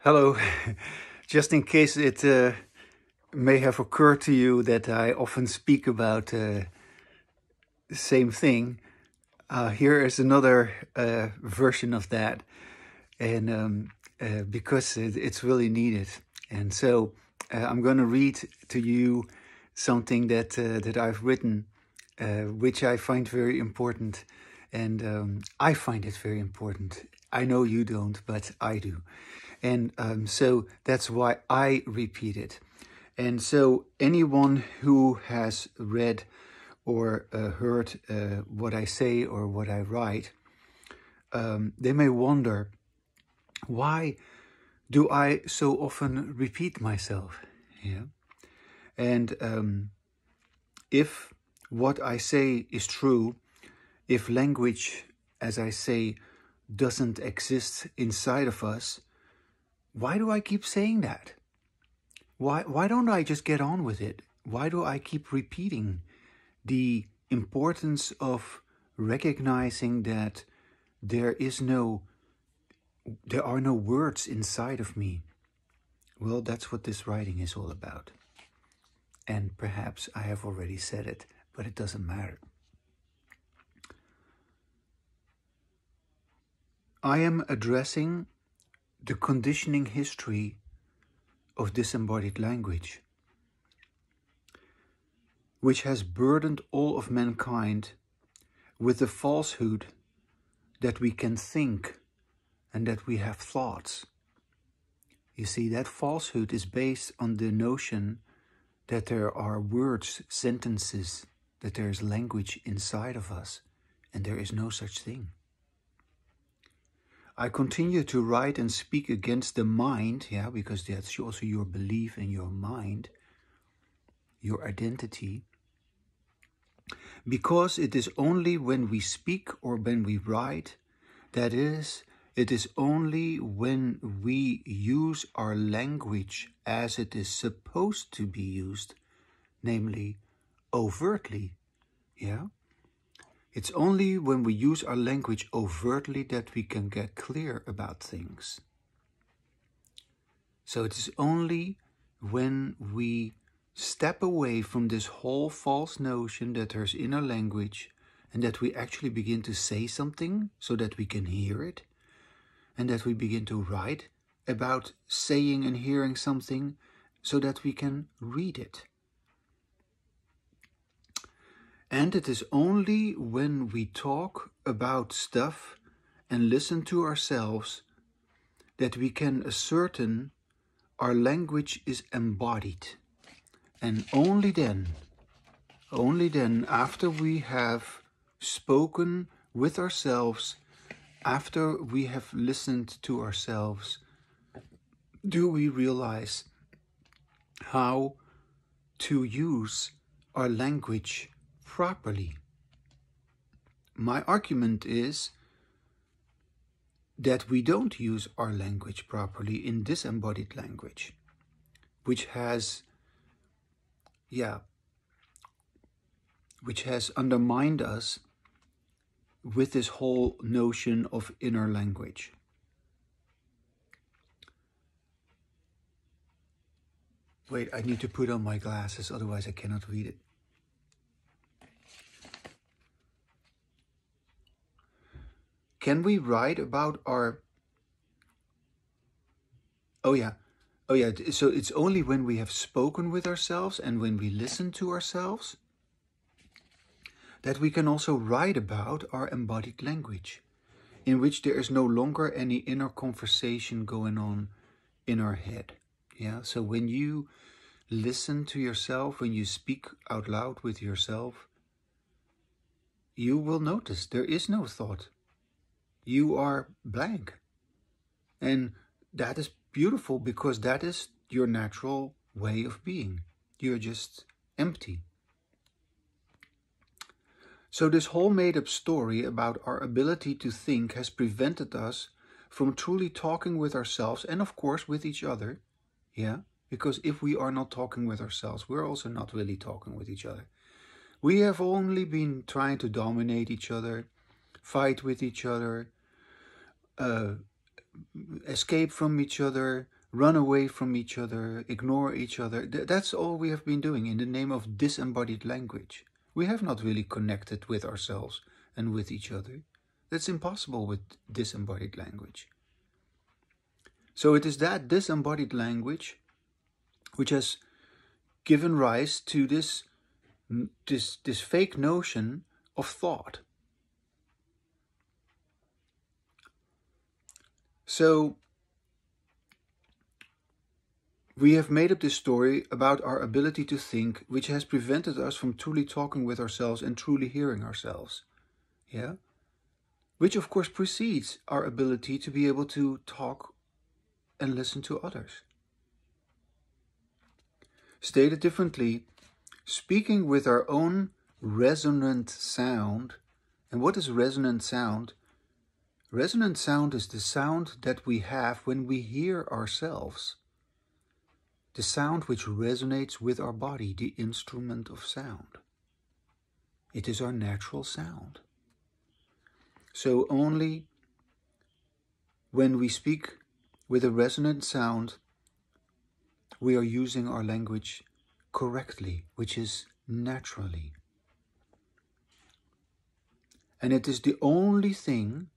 Hello. Just in case it uh, may have occurred to you that I often speak about uh, the same thing, uh, here is another uh, version of that, and um, uh, because it, it's really needed. And so uh, I'm going to read to you something that that I've written, which I find very important, and um, I find it very important. I know you don't, but I do. And um, so that's why I repeat it. And so anyone who has read or uh, heard uh, what I say or what I write, um, they may wonder, why do I so often repeat myself? Yeah. And um, if what I say is true, if language, as I say, doesn't exist inside of us, why do I keep saying that? Why, why don't I just get on with it? Why do I keep repeating the importance of recognizing that there is no, there are no words inside of me? Well, that's what this writing is all about. And perhaps I have already said it, but it doesn't matter. I am addressing the conditioning history of disembodied language, which has burdened all of mankind with the falsehood that we can think and that we have thoughts. You see, that falsehood is based on the notion that there are words, sentences, that there is language inside of us, and there is no such thing. I continue to write and speak against the mind, yeah, because that's also your belief in your mind, your identity. Because it is only when we speak or when we write, that is, it is only when we use our language as it is supposed to be used, namely overtly, yeah, it's only when we use our language overtly that we can get clear about things. So it is only when we step away from this whole false notion that there's inner language and that we actually begin to say something so that we can hear it and that we begin to write about saying and hearing something so that we can read it. And it is only when we talk about stuff and listen to ourselves that we can ascertain our language is embodied. And only then, only then, after we have spoken with ourselves, after we have listened to ourselves, do we realize how to use our language properly. My argument is that we don't use our language properly in disembodied language, which has, yeah, which has undermined us with this whole notion of inner language. Wait, I need to put on my glasses, otherwise I cannot read it. Can we write about our... Oh yeah, oh yeah, so it's only when we have spoken with ourselves and when we listen to ourselves that we can also write about our embodied language, in which there is no longer any inner conversation going on in our head. Yeah, so when you listen to yourself, when you speak out loud with yourself, you will notice there is no thought you are blank. And that is beautiful because that is your natural way of being. You're just empty. So this whole made-up story about our ability to think has prevented us from truly talking with ourselves and of course with each other. Yeah, because if we are not talking with ourselves, we're also not really talking with each other. We have only been trying to dominate each other, fight with each other, uh, escape from each other, run away from each other, ignore each other. That's all we have been doing in the name of disembodied language. We have not really connected with ourselves and with each other. That's impossible with disembodied language. So it is that disembodied language which has given rise to this, this, this fake notion of thought. So we have made up this story about our ability to think, which has prevented us from truly talking with ourselves and truly hearing ourselves. Yeah? Which of course precedes our ability to be able to talk and listen to others. Stated differently, speaking with our own resonant sound, and what is resonant sound? Resonant sound is the sound that we have when we hear ourselves. The sound which resonates with our body, the instrument of sound. It is our natural sound. So only when we speak with a resonant sound, we are using our language correctly, which is naturally. And it is the only thing,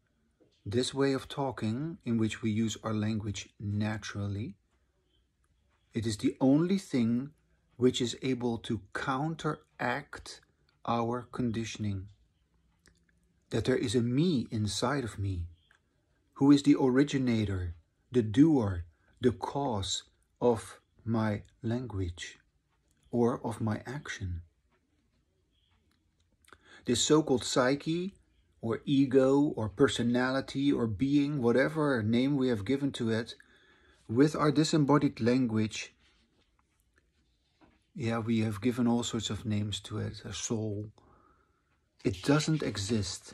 this way of talking, in which we use our language naturally, it is the only thing which is able to counteract our conditioning. That there is a me inside of me, who is the originator, the doer, the cause of my language or of my action. This so-called psyche or ego or personality or being, whatever name we have given to it, with our disembodied language, yeah, we have given all sorts of names to it, a soul. It doesn't exist.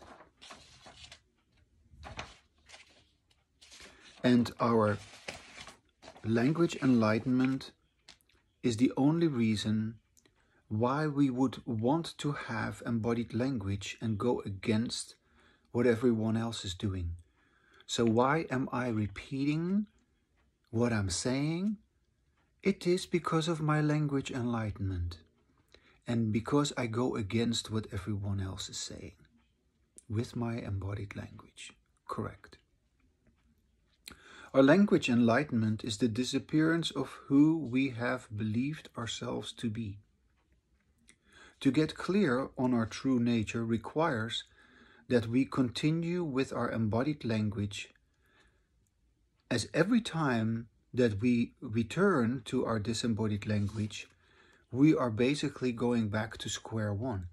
And our language enlightenment is the only reason why we would want to have embodied language and go against what everyone else is doing. So why am I repeating what I'm saying? It is because of my language enlightenment and because I go against what everyone else is saying with my embodied language. Correct. Our language enlightenment is the disappearance of who we have believed ourselves to be. To get clear on our true nature requires that we continue with our embodied language as every time that we return to our disembodied language, we are basically going back to square one.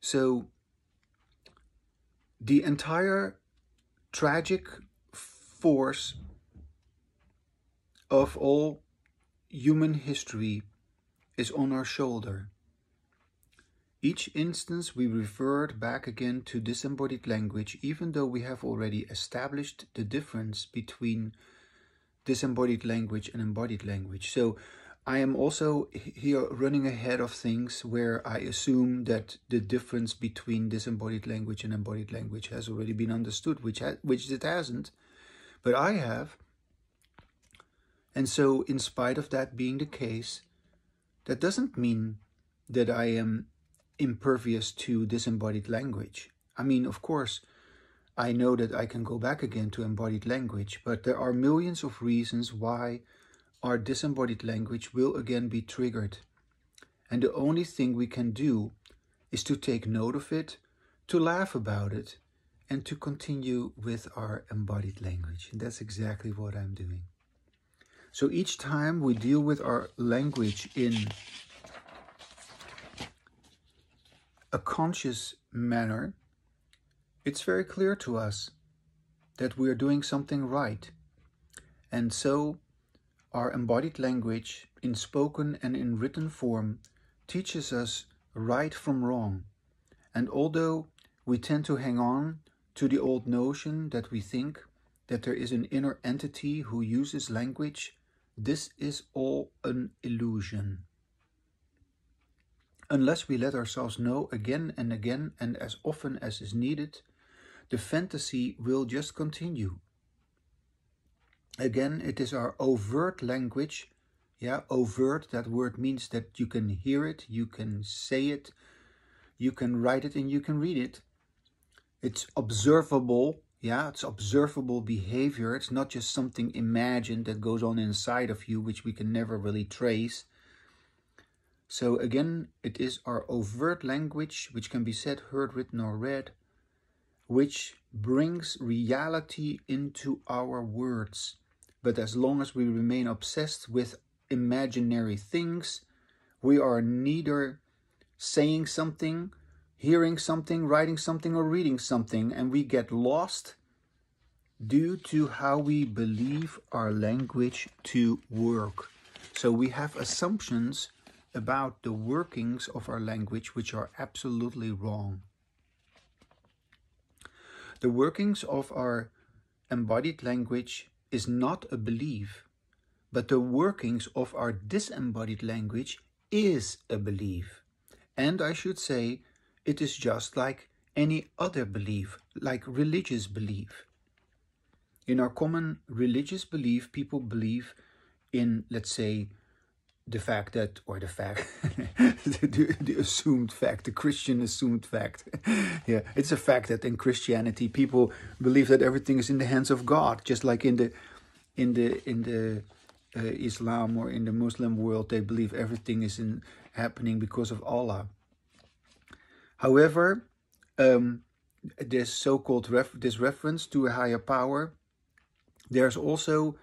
So the entire tragic force of all human history is on our shoulder. Each instance we revert back again to disembodied language even though we have already established the difference between disembodied language and embodied language. So I am also here running ahead of things where I assume that the difference between disembodied language and embodied language has already been understood, which, which it hasn't but I have. And so, in spite of that being the case, that doesn't mean that I am impervious to disembodied language. I mean, of course, I know that I can go back again to embodied language, but there are millions of reasons why our disembodied language will again be triggered. And the only thing we can do is to take note of it, to laugh about it, and to continue with our embodied language. And that's exactly what I'm doing. So each time we deal with our language in a conscious manner, it's very clear to us that we are doing something right. And so our embodied language in spoken and in written form teaches us right from wrong. And although we tend to hang on to the old notion that we think that there is an inner entity who uses language, this is all an illusion. Unless we let ourselves know again and again and as often as is needed the fantasy will just continue. Again, it is our overt language. Yeah, overt, that word means that you can hear it, you can say it, you can write it, and you can read it. It's observable. Yeah, it's observable behavior. It's not just something imagined that goes on inside of you, which we can never really trace. So again, it is our overt language, which can be said, heard, written, or read, which brings reality into our words. But as long as we remain obsessed with imaginary things, we are neither saying something, hearing something, writing something, or reading something, and we get lost due to how we believe our language to work. So we have assumptions about the workings of our language which are absolutely wrong. The workings of our embodied language is not a belief, but the workings of our disembodied language is a belief. And I should say, it is just like any other belief, like religious belief. In our common religious belief, people believe in, let's say, the fact that, or the fact, the, the, assumed fact, the Christian assumed fact. yeah, it's a fact that in Christianity people believe that everything is in the hands of God, just like in the, in the, in the uh, Islam or in the Muslim world, they believe everything is in happening because of Allah. However, um, this so-called ref this reference to a higher power, there's also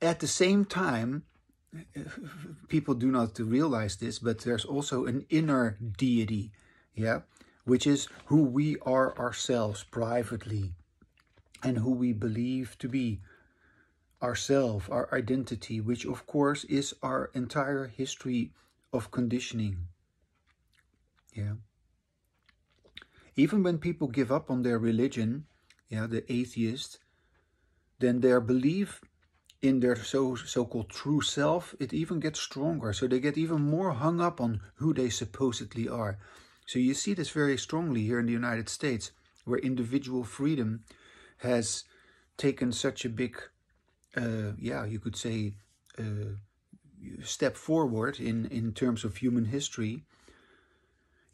at the same time people do not realize this, but there's also an inner deity, yeah, which is who we are ourselves privately and who we believe to be ourself, our identity, which of course is our entire history of conditioning. Yeah. Even when people give up on their religion, yeah, the atheist, then their belief in their so, so-called true self, it even gets stronger. So they get even more hung up on who they supposedly are. So you see this very strongly here in the United States, where individual freedom has taken such a big, uh, yeah, you could say, uh, step forward in, in terms of human history.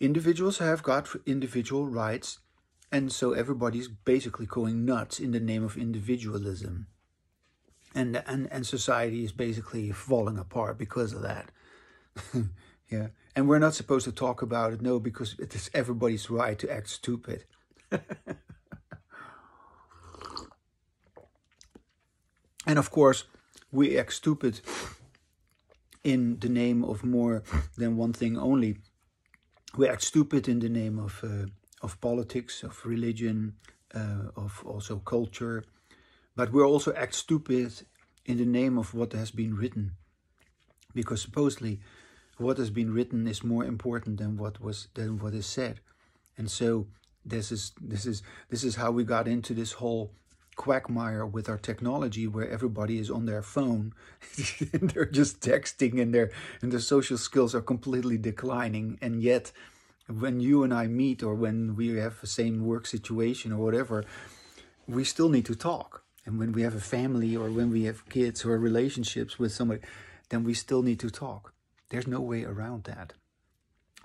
Individuals have got individual rights, and so everybody's basically going nuts in the name of individualism and and and society is basically falling apart because of that. yeah, and we're not supposed to talk about it, no, because it is everybody's right to act stupid. and of course, we act stupid in the name of more than one thing only. We act stupid in the name of uh, of politics, of religion, uh, of also culture, but we also act stupid in the name of what has been written. Because supposedly what has been written is more important than what was than what is said. And so this is this is this is how we got into this whole quagmire with our technology where everybody is on their phone and they're just texting and their and their social skills are completely declining and yet when you and I meet or when we have the same work situation or whatever we still need to talk and when we have a family or when we have kids or relationships with somebody, then we still need to talk. There's no way around that.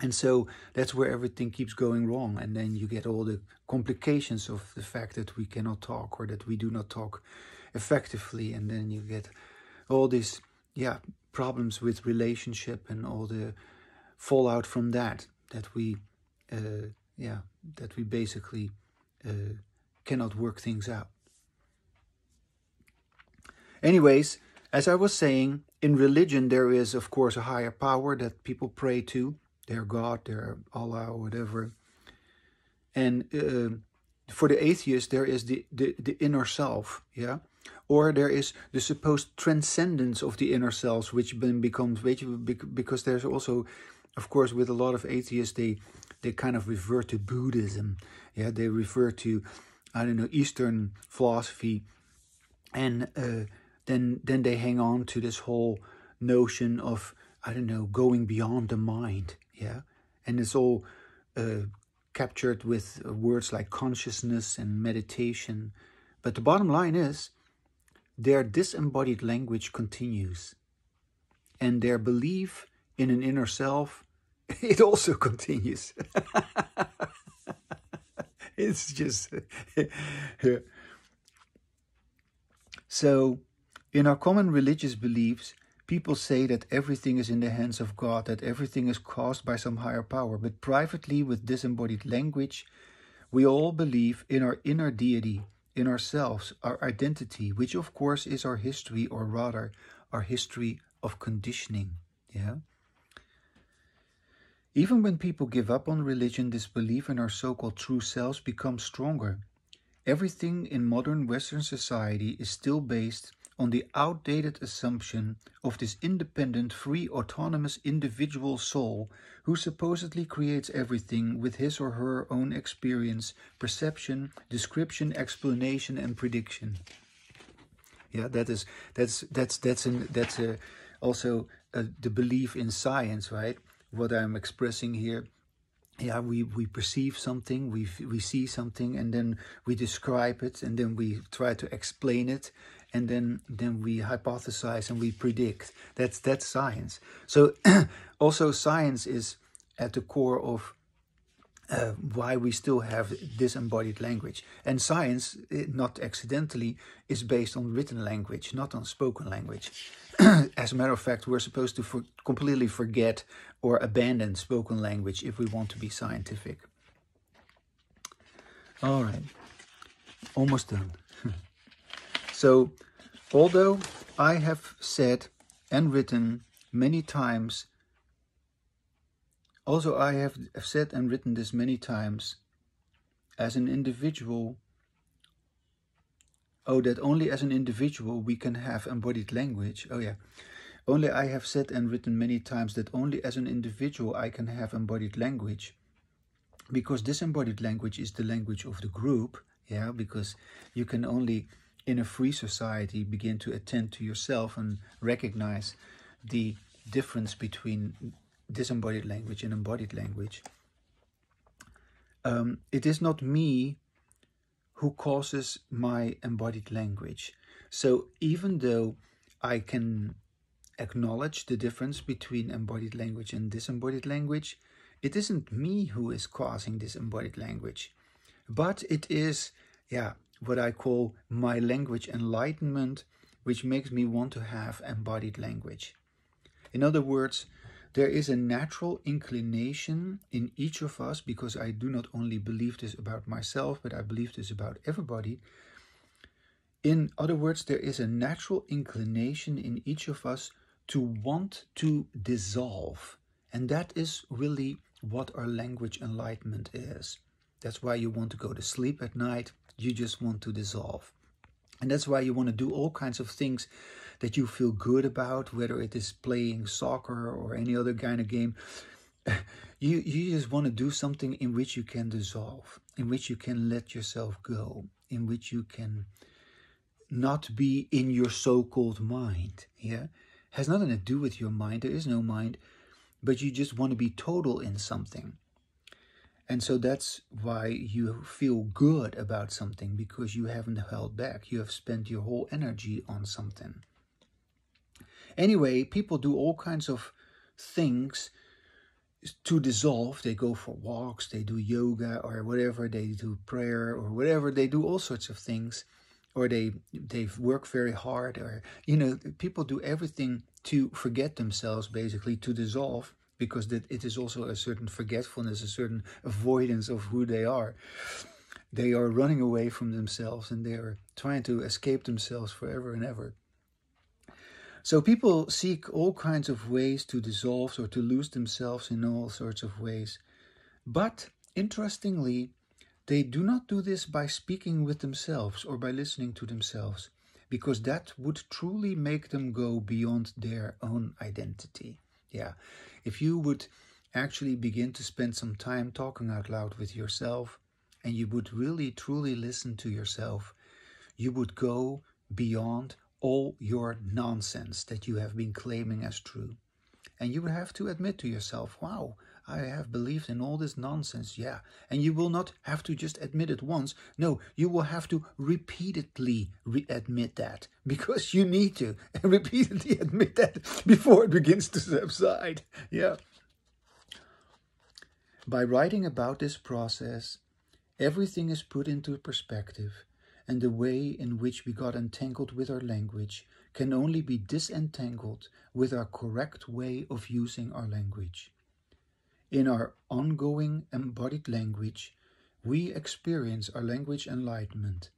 And so that's where everything keeps going wrong. And then you get all the complications of the fact that we cannot talk or that we do not talk effectively. And then you get all these, yeah, problems with relationship and all the fallout from that, that we, uh, yeah, that we basically uh, cannot work things out. Anyways, as I was saying, in religion there is of course a higher power that people pray to, their God, their Allah, whatever. And uh, for the atheist, there is the, the, the inner self, yeah? Or there is the supposed transcendence of the inner selves, which then becomes, because there's also, of course, with a lot of atheists, they, they kind of refer to Buddhism. Yeah, they refer to, I don't know, Eastern philosophy. And uh, then then they hang on to this whole notion of I don't know going beyond the mind, yeah, and it's all uh, captured with words like consciousness and meditation. But the bottom line is their disembodied language continues. And their belief in an inner self, it also continues. it's just. so, in our common religious beliefs, People say that everything is in the hands of God, that everything is caused by some higher power, but privately, with disembodied language, we all believe in our inner deity, in ourselves, our identity, which of course is our history, or rather, our history of conditioning. Yeah. Even when people give up on religion, this belief in our so called true selves becomes stronger. Everything in modern Western society is still based on the outdated assumption of this independent, free, autonomous individual soul who supposedly creates everything with his or her own experience, perception, description, explanation, and prediction. Yeah, that is that's that's that's an, that's a, also a, the belief in science, right? What I'm expressing here yeah we we perceive something we we see something and then we describe it and then we try to explain it and then then we hypothesize and we predict. That's that's science. So also science is at the core of uh, why we still have disembodied language. And science, eh, not accidentally, is based on written language, not on spoken language. As a matter of fact, we're supposed to for completely forget or abandon spoken language if we want to be scientific. All right, almost done. So, although I have said and written many times, also I have said and written this many times, as an individual, oh, that only as an individual we can have embodied language. Oh, yeah. Only I have said and written many times that only as an individual I can have embodied language. Because disembodied language is the language of the group, yeah, because you can only in a free society begin to attend to yourself and recognize the difference between disembodied language and embodied language. Um, it is not me who causes my embodied language. So even though I can acknowledge the difference between embodied language and disembodied language, it isn't me who is causing this embodied language, but it is, yeah, what I call my language enlightenment, which makes me want to have embodied language. In other words, there is a natural inclination in each of us, because I do not only believe this about myself, but I believe this about everybody. In other words, there is a natural inclination in each of us to want to dissolve. And that is really what our language enlightenment is. That's why you want to go to sleep at night you just want to dissolve. And that's why you want to do all kinds of things that you feel good about, whether it is playing soccer or any other kind of game. You, you just want to do something in which you can dissolve, in which you can let yourself go, in which you can not be in your so-called mind. Yeah, has nothing to do with your mind. There is no mind, but you just want to be total in something. And so that's why you feel good about something because you haven't held back. You have spent your whole energy on something. Anyway, people do all kinds of things to dissolve. They go for walks, they do yoga or whatever, they do prayer or whatever. They do all sorts of things or they they work very hard or you know people do everything to forget themselves basically to dissolve because that it is also a certain forgetfulness, a certain avoidance of who they are. They are running away from themselves and they are trying to escape themselves forever and ever. So people seek all kinds of ways to dissolve or to lose themselves in all sorts of ways. But interestingly, they do not do this by speaking with themselves or by listening to themselves, because that would truly make them go beyond their own identity. Yeah, if you would actually begin to spend some time talking out loud with yourself and you would really truly listen to yourself, you would go beyond all your nonsense that you have been claiming as true. And you would have to admit to yourself, wow, I have believed in all this nonsense, yeah. And you will not have to just admit it once. No, you will have to repeatedly re admit that because you need to and repeatedly admit that before it begins to subside. Yeah. By writing about this process, everything is put into perspective, and the way in which we got entangled with our language can only be disentangled with our correct way of using our language. In our ongoing embodied language, we experience our language enlightenment.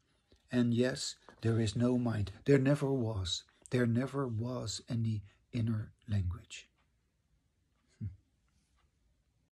And yes, there is no mind. There never was. There never was any inner language.